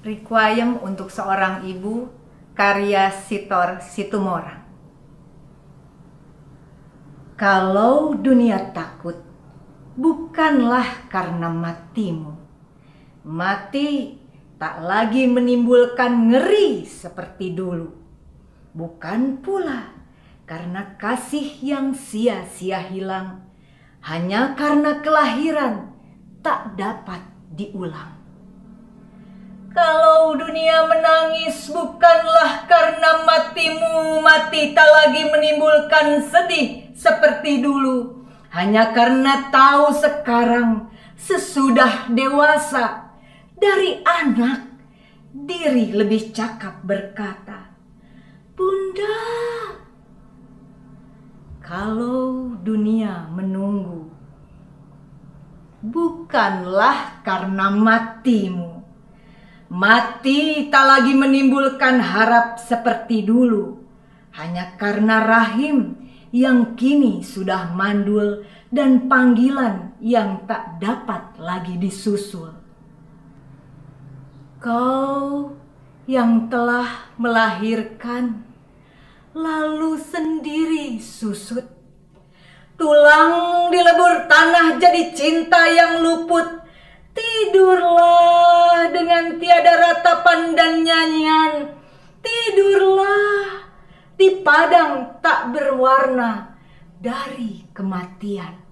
Requiem untuk seorang ibu karya Sitor Situmorang. Kalau dunia takut, bukanlah karena matimu. Mati tak lagi menimbulkan ngeri seperti dulu. Bukan pula karena kasih yang sia-sia hilang, hanya karena kelahiran tak dapat diulang. Kalau dunia menangis bukanlah karena matimu mati tak lagi menimbulkan sedih seperti dulu. Hanya karena tahu sekarang sesudah dewasa dari anak diri lebih cakap berkata, Bunda, kalau dunia menunggu, bukanlah karena matimu Mati tak lagi menimbulkan harap seperti dulu, hanya karena rahim yang kini sudah mandul dan panggilan yang tak dapat lagi disusul. Kau yang telah melahirkan, lalu sendiri susut. Tulang dilebur tanah jadi cinta yang luput Tidurlah ratapan dan nyanyian. Tidurlah di padang tak berwarna dari kematian.